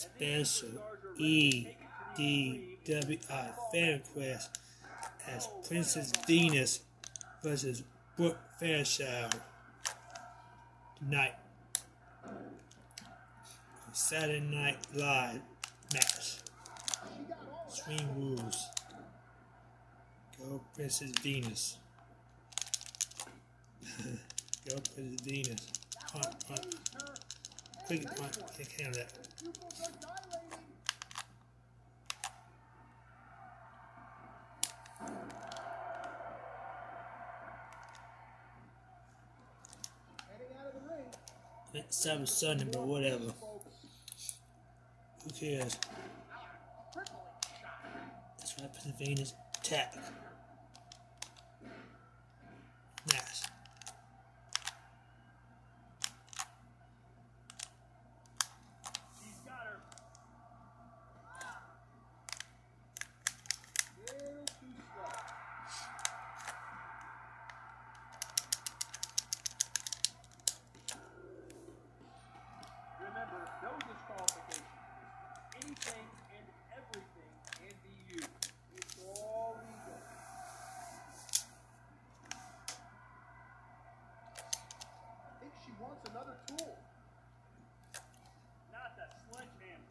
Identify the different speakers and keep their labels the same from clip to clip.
Speaker 1: special E D W I fan quest as Princess Venus versus Brooke Fairchild tonight. Saturday Night Live match. Swing rules. Go Princess Venus. Go Princess Venus. Punt, punt. Quick punt. Can't count that. But whatever. Who cares? That's right, Pennsylvania's attack.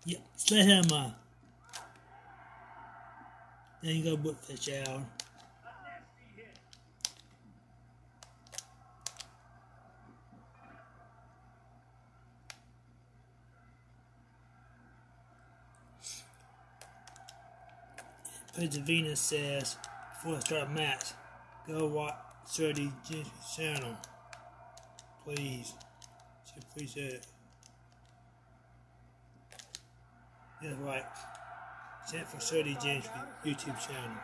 Speaker 1: Yeah, Sledgehammer. Uh, there you go.
Speaker 2: A nasty hit.
Speaker 1: Princess Venus says, before I start match, go watch 30 Gentry channel. Please. She appreciate it. That's right. Sent for 30 James YouTube channel.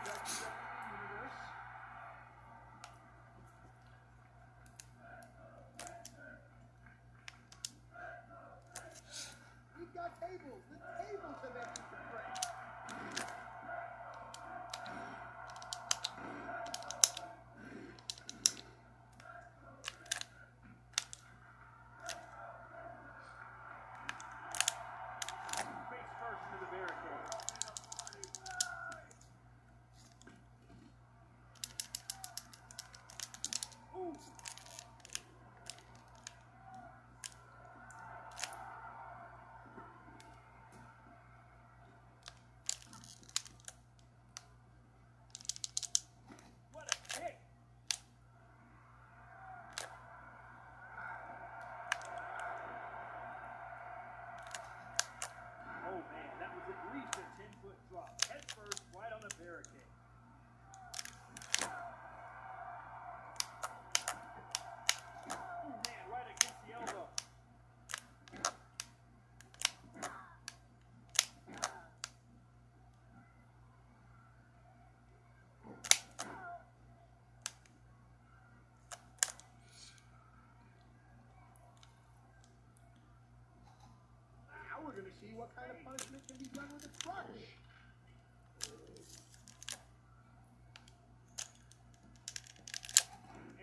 Speaker 2: See what kind of punishment can be done with a crutch.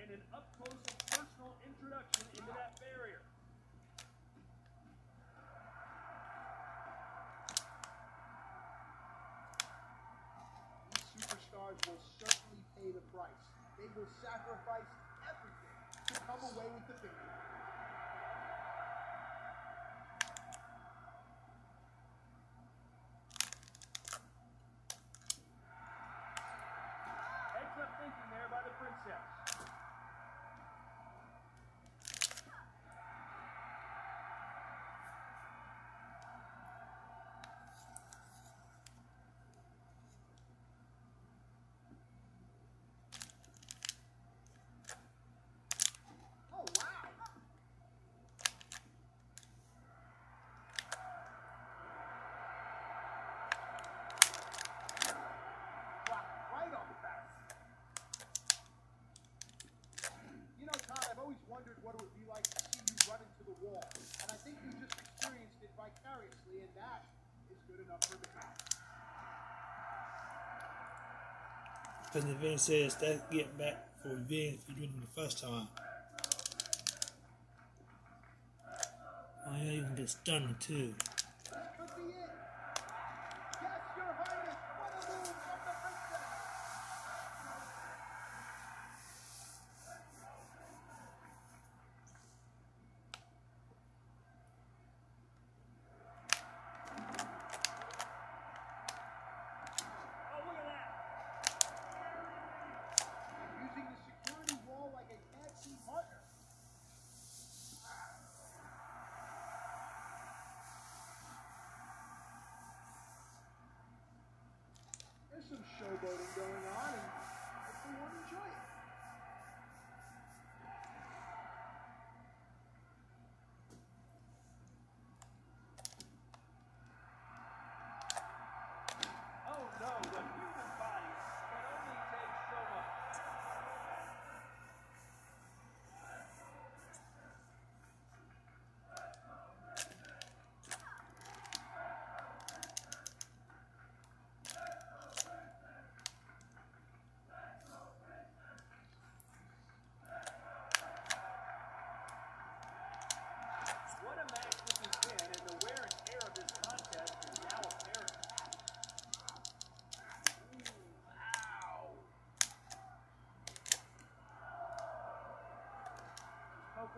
Speaker 2: And an up close and personal introduction into that barrier. These superstars will certainly pay the price. They will sacrifice everything to come away with the victory. Heads up thinking there by the princess. Oh wow! Wow, right on the back. You know, Todd, I've always wondered what it would be like to see you run into the wall. And I think you just experienced it vicariously, and that is good enough for the count.
Speaker 1: Princess Venus says that's get back for revenge for doing it the first time. I even get stunned too.
Speaker 3: showboating going on, and hopefully one enjoy it.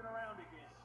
Speaker 2: around again.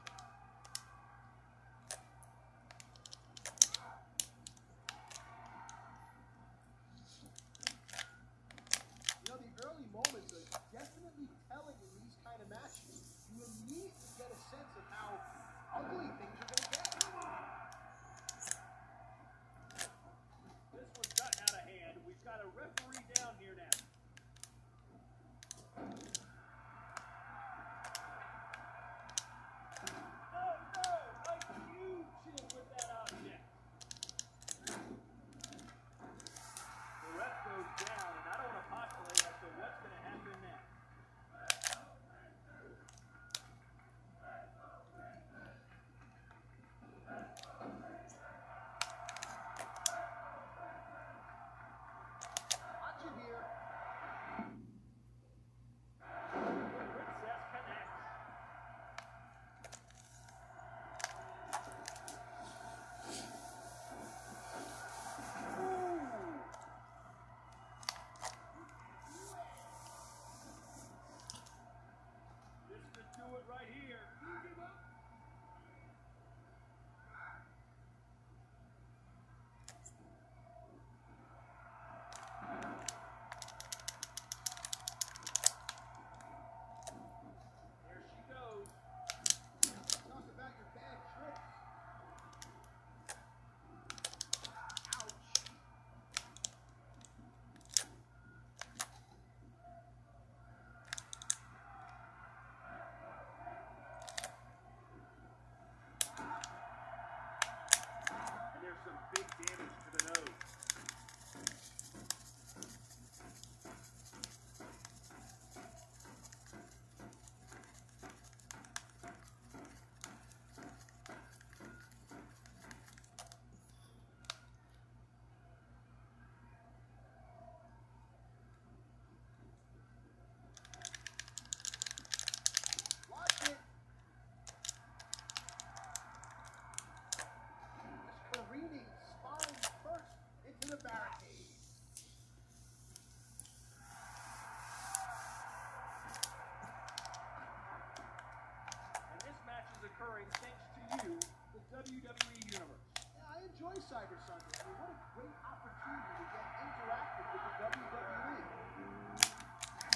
Speaker 2: inspiring thanks to you, the WWE Universe.
Speaker 3: I enjoy Cyber Sunday. I mean, what a great opportunity to get interactive with the WWE.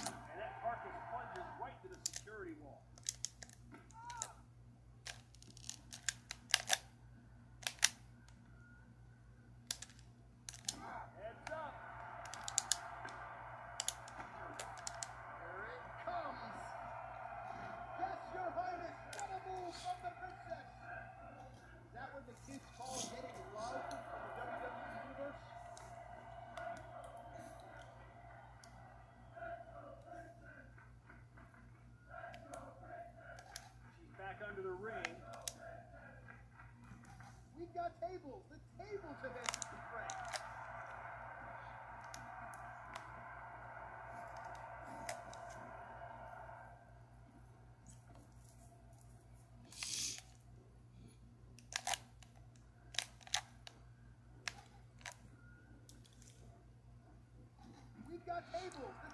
Speaker 2: And that Carcass plunges right to the security wall. table.